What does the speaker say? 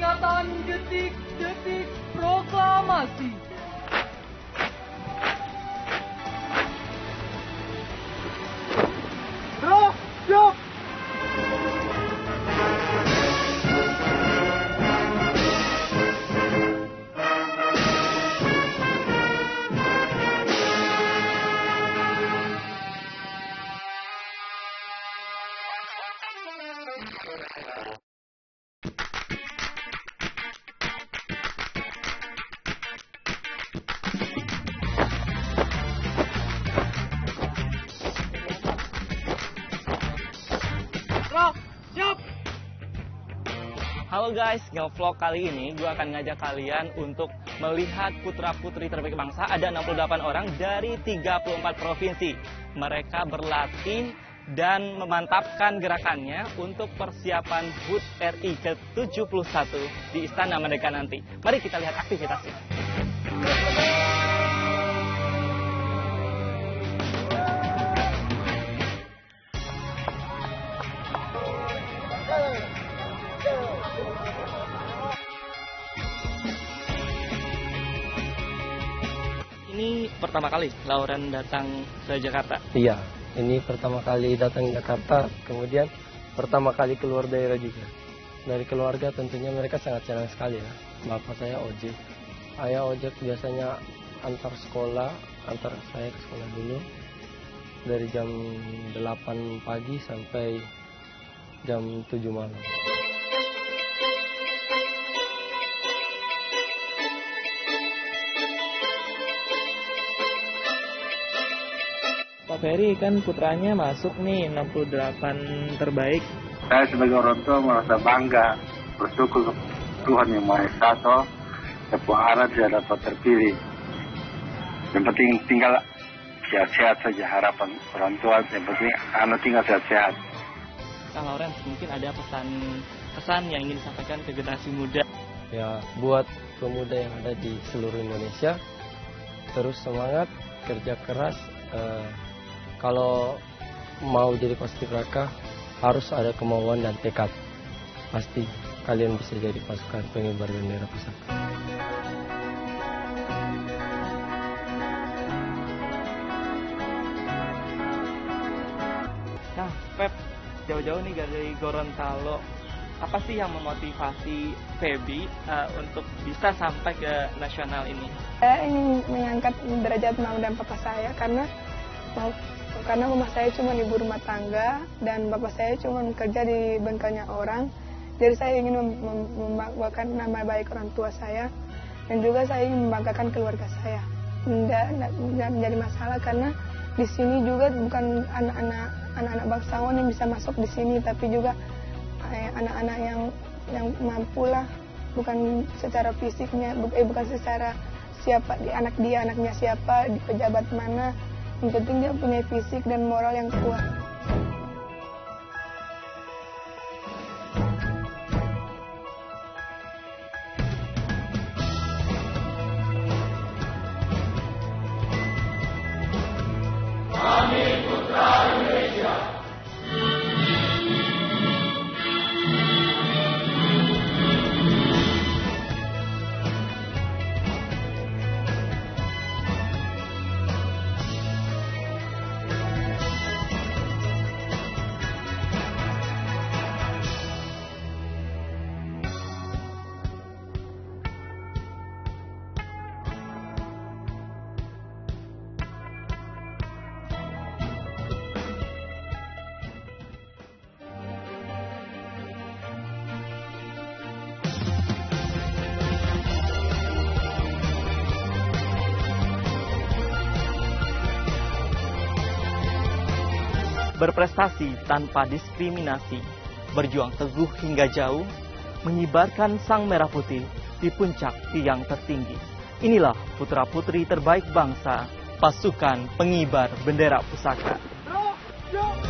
peringatan detik-detik proklamasi. Yuk! Bro, Halo guys, ngevlog kali ini gue akan ngajak kalian untuk melihat putra-putri terbaik bangsa. Ada 68 orang dari 34 provinsi. Mereka berlatih dan memantapkan gerakannya untuk persiapan HUT RI ke-71 di Istana Merdeka nanti. Mari kita lihat aktivitasnya. Ini pertama kali Lauren datang ke Jakarta. Iya, ini pertama kali datang ke Jakarta, kemudian pertama kali keluar daerah juga. Dari keluarga tentunya mereka sangat senang sekali ya. Bapak saya ojek, ayah ojek biasanya antar sekolah, antar saya ke sekolah dulu dari jam 8 pagi sampai jam 7 malam. Ferry kan putranya masuk nih 68 terbaik. Saya sebagai orang tua merasa bangga, bersyukur Tuhan yang Maha Esa toh sebuah anak tidak dapat terpilih. Yang penting tinggal sehat-sehat saja harapan orang tua. Yang penting anak tinggal sehat-sehat. Kang Lauren, mungkin ada pesan pesan yang ingin disampaikan ke generasi muda. Ya, buat pemuda yang ada di seluruh Indonesia, terus semangat, kerja keras. eh, kalau mau jadi paskibraka harus ada kemauan dan tekad. Pasti kalian bisa jadi pasukan pengibar bendera pusaka. Nah, Pep, jauh-jauh nih dari Gorontalo. Apa sih yang memotivasi Feby eh, untuk bisa sampai ke nasional ini? Saya ingin mengangkat derajat mama dan papa saya karena mau karena mama saya cuma ibu rumah tangga dan bapak saya cuma kerja di bengkelnya orang. Jadi saya ingin mem- mem- membanggakan nama baik orang tua saya dan juga saya ingin membanggakan keluarga saya. Tidak, menjadi masalah karena di sini juga bukan anak-anak anak-anak bangsawan yang bisa masuk di sini tapi juga eh, anak-anak yang yang mampu lah bukan secara fisiknya eh bukan secara siapa di anak dia anaknya siapa di pejabat mana yang penting dia punya fisik dan moral yang kuat Berprestasi tanpa diskriminasi, berjuang teguh hingga jauh, mengibarkan sang merah putih di puncak tiang tertinggi. Inilah putra-putri terbaik bangsa, pasukan pengibar bendera pusaka. Bro!